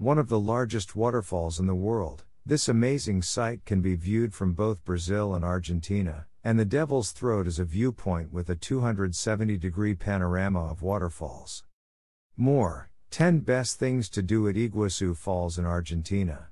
One of the largest waterfalls in the world, this amazing sight can be viewed from both Brazil and Argentina, and the Devil's Throat is a viewpoint with a 270 degree panorama of waterfalls. More 10 best things to do at Iguazu Falls in Argentina.